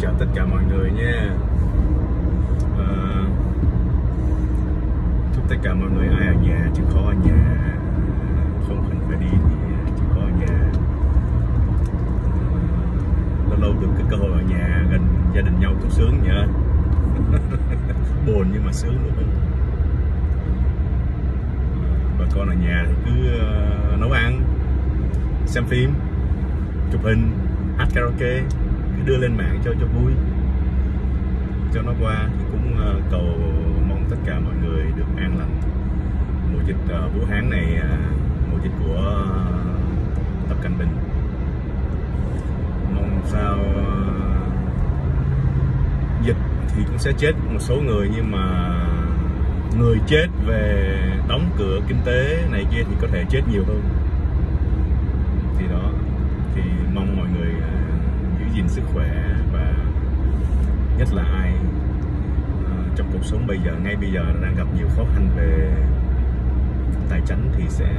chào tất cả mọi người nha. À, chúc tất cả mọi người ai ở nhà chịu khó ở nhà không cần phải đi thì chịu khó ở nhà. À, lâu lâu được cái cơ hội ở nhà gần gia đình nhau cũng sướng nhỉ? Buồn nhưng mà sướng luôn ờ, bà con ở nhà thì cứ uh, nấu ăn xem phim chụp hình hát karaoke đưa lên mạng cho cho vui. Cho nó qua thì cũng uh, cầu mong tất cả mọi người được an lành. Mùa dịch uh, Vũ Hán này uh, mùa dịch của uh, Tập Cảnh Bình. Mong sao uh, dịch thì cũng sẽ chết một số người nhưng mà người chết về đóng cửa kinh tế này kia thì có thể chết nhiều hơn. Thì đó thì mong mọi người nhất là ai uh, ờ, trong cuộc sống bây giờ ngay bây giờ đang gặp nhiều khó khăn về tài chính thì sẽ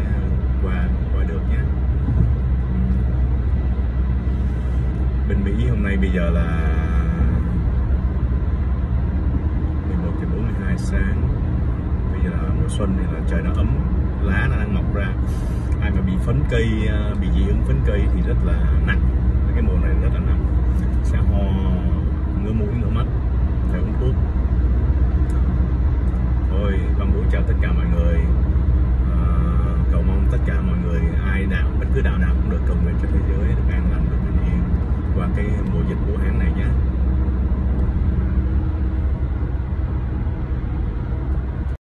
qua qua được nhé. Bên Mỹ hôm nay bây giờ là 11 giờ 42 sáng. Bây giờ là mùa xuân thì là trời nó ấm lá nó đang mọc ra. Ai mà bị phấn cây ờ, bị dị ứng phấn cây thì rất là nặng. Cái mùa này rất là nặng sẽ ho ngứa mũi ngứa mắt phải uống thuốc thôi con muốn chào tất cả mọi người à, cầu mong tất cả mọi người ai đạo bất cứ đạo nào cũng được cầu nguyện cho thế giới được an lành.